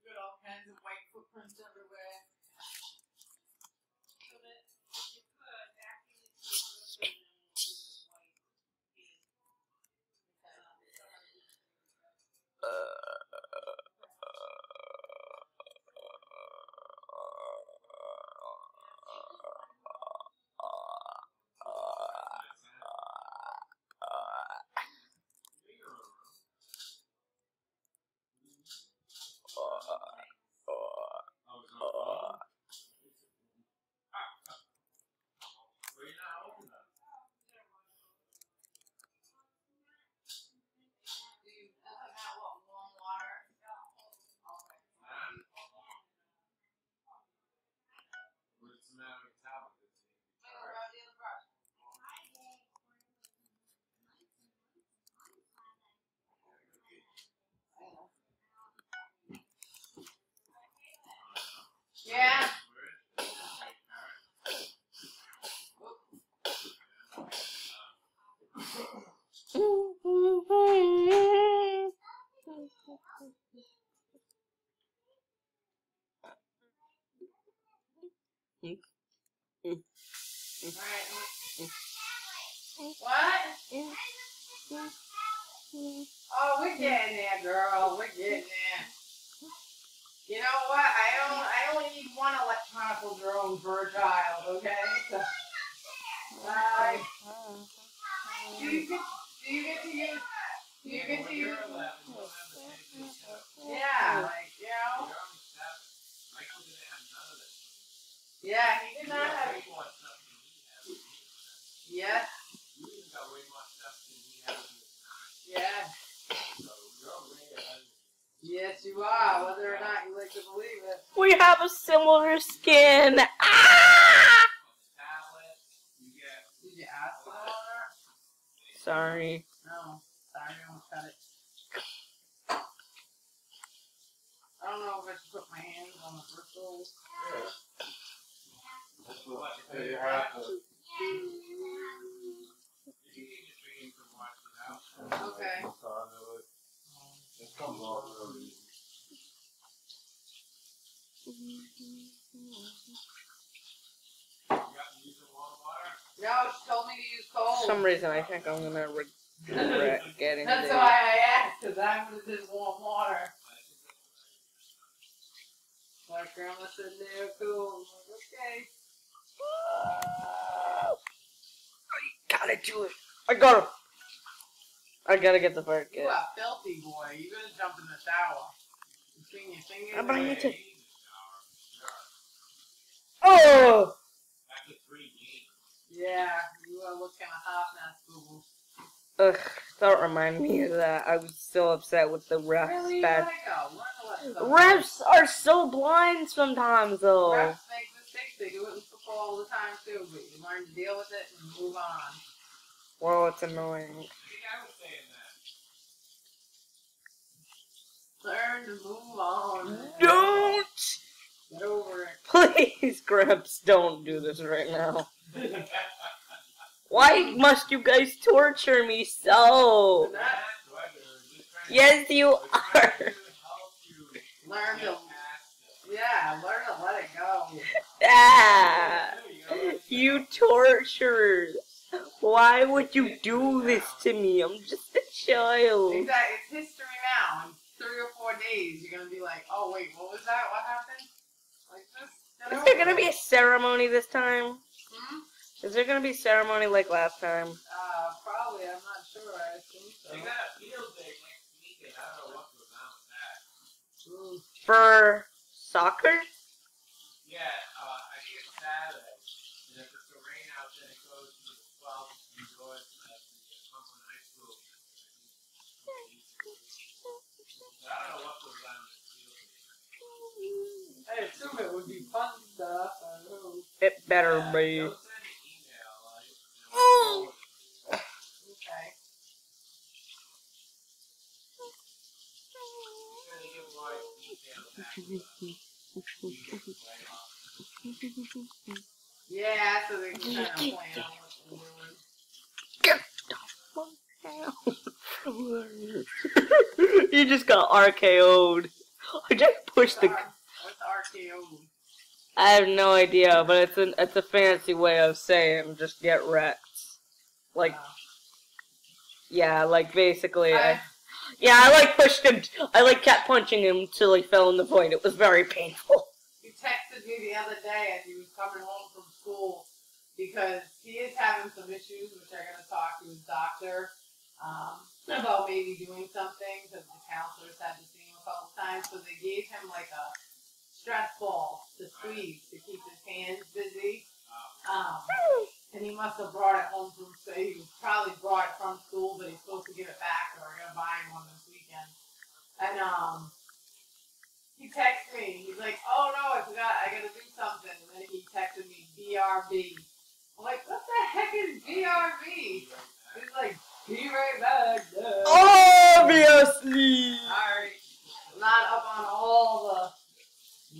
we've got all kinds of white footprints everywhere. What? Oh, we're getting there, girl. We're getting there. You know what? I don't. I only need one electronical drone a child. Okay. So, uh, do you get? Do you get to use? Do you get to use? Yeah, like you know. Yeah, he did not have. Yes. Yeah. Yes, you are. Whether or not you like to believe it. We have a similar skin. Ah! Did you ask someone that? Sorry. No. Sorry, I almost cut it. I don't know if I should put my hands on the bristles. Okay. No, she told me to use cold. For some reason, I think I'm gonna regret getting That's this. why I asked, because I would did warm water. Like grandma said, they're cool. Like, okay. Gotta do it. I gotta. I gotta get the fire You a filthy boy. You gonna jump in the shower. Between your fingers. I'm and- it to. Oh! Yeah, you are looking a hot mess, boo. Ugh, don't remind me of that. I was so upset with the refs. Really? Bad. go. Learn to let stuff Refs are so blind sometimes, though. Refs make mistakes. They do it in football all the time, too. But you learn to deal with it and move on. Well, it's annoying. Learn to move on. Don't! Get over it. Please, Gramps, don't do this right now. Why must you guys torture me so? Yes, you are. learn to, yeah, learn to let it go. Ah, you torturers. Why would you do this to me? I'm just a child. Exactly. It's history now. In three or four days, you're gonna be like, oh wait, what was that? What happened? Like this. get Is there gonna be a ceremony this time? Hmm? Is there gonna be a ceremony like last time? Uh, probably. I'm not sure. I think so. Mm. For soccer? Yeah, uh, I think it's Saturday. And if it's a rain out, then it goes to the 12th resort at the Pumpernickel High School. I don't know what goes on in the field. I assume it would be fun stuff. I. It better Yeah, be. Don't send an email. You Okay. You're gonna give more details after. Yeah, so they can kind of plan on what they're doing. you just got RKO'd. I just pushed the. I have no idea, but it's an it's a fancy way of saying just get wrecked. Like Uh, yeah, like basically. I, I- yeah, I like pushed him. I like kept punching him till he fell in the void. It was very painful. He texted me the other day as he was coming home from school because he is having some issues, which I gotta talk to his doctor um, about maybe doing something because the counselors had to see him a couple times. So they gave him like a stress ball to squeeze to keep his hands busy. Um, and he must have brought it home from so he probably brought it from school, but he's supposed to give it back, or we're gonna buy him one this weekend. And um, he texted me. He's like, "Oh no, I forgot. I gotta do something." And then he texted me BRB. I'm like, "What the heck is BRB?" He's like, "Be right back." Obviously. Alright. Not up on all the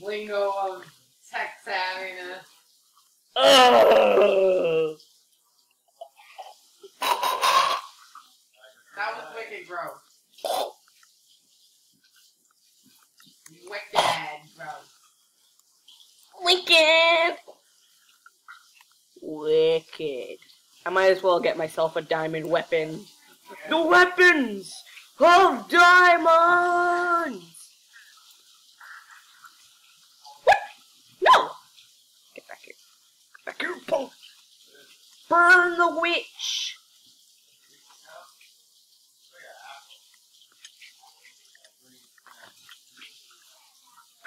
lingo of tech savviness. That was wicked gross. Wicked gross. Wicked. Wicked. I might as well get myself a diamond weapon. The weapons of diamonds. What? No. Get back here. Get back here, punk. Burn the witch.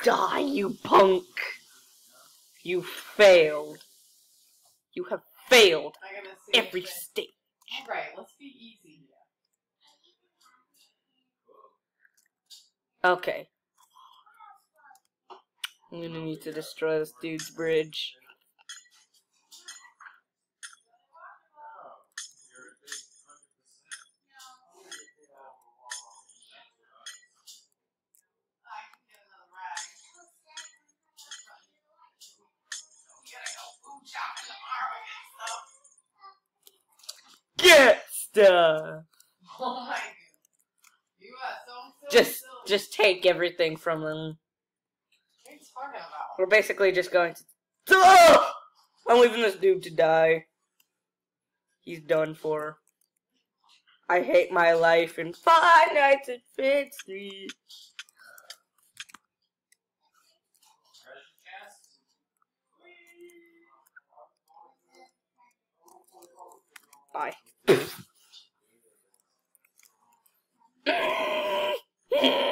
Die, you punk. You failed. You have failed I'm gonna see. every if stage. Alright, let's be easy here. Okay. I'm gonna need to destroy this dude's bridge. Take everything from them. What are you talking about? We're basically just going to. Ugh! I'm leaving this dude to die. He's done for. I hate my life in Five Nights at Freddy's. Bye.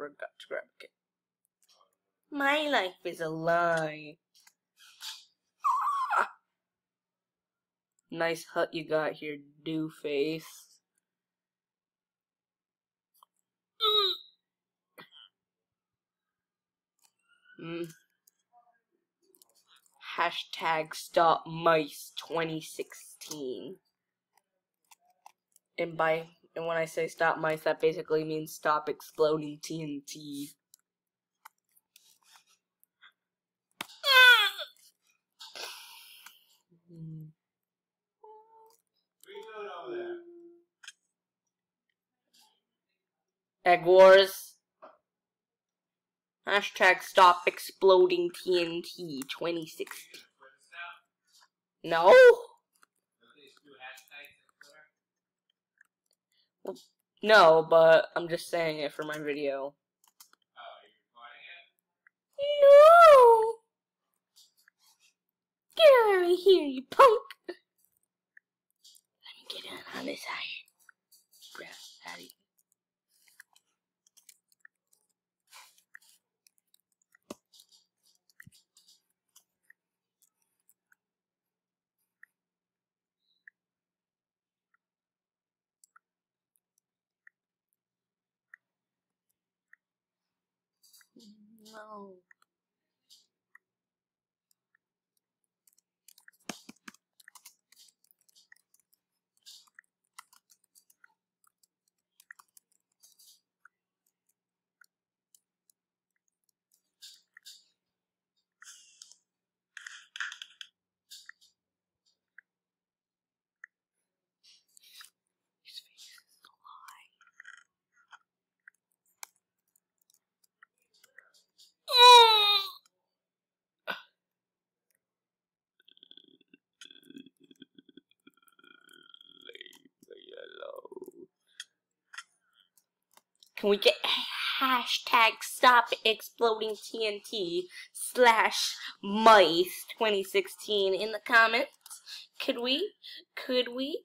forgot to grab a kit. My life is a lie. Nice hut you got here, do face. Mm. Hashtag stop mice 2016. And by and when I say stop mice, that basically means stop exploding TNT. Egg Wars. Hashtag stop exploding TNT 2016. No? Don't they just do hashtags on Twitter? No, but I'm just saying it for my video. Oh, are recording it? No! Get out of here, you punk! Let me get in on this side. Grab out of here. No. His face is a lie. Can we get hashtag stop exploding TNT slash mice 2016 in the comments? Could we? Could we?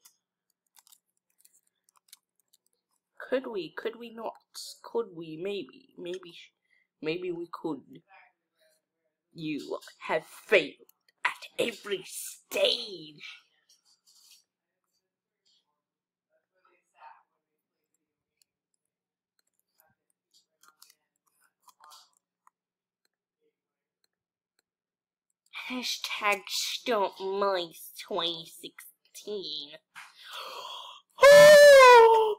Could we? Could we not? Could we? Maybe. Maybe. Maybe we could. You have failed at every stage. Hashtag stop mice 2016.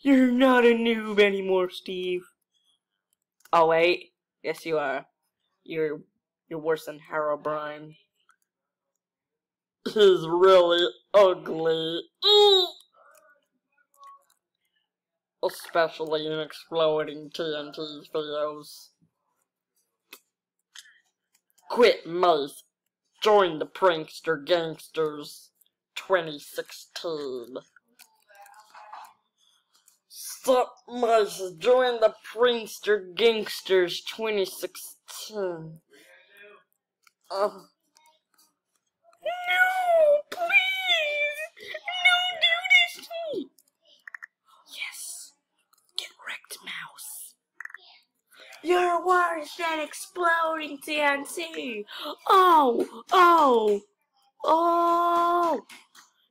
You're not a noob anymore, Steve. Oh wait, yes you are. You're you're worse than Herobrine. He's really ugly. Especially in exploding TNT videos. Quit mice. Join the prankster gangsters 2016. Stop mice. Join the prankster gangsters 2016. Uh, no, please! No, do this to me! Yes. Get wrecked, mouse. You're worse than exploding TNT. Oh, oh, oh.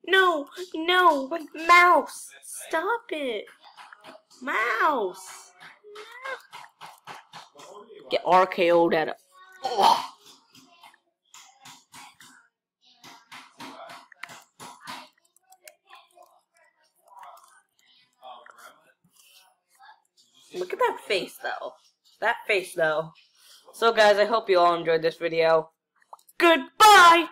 No, no, mouse. Stop it. Mouse. Get RKO'd at. Oh. Oh. Look at that face, though. That face, though. So, guys, I hope you all enjoyed this video. Goodbye!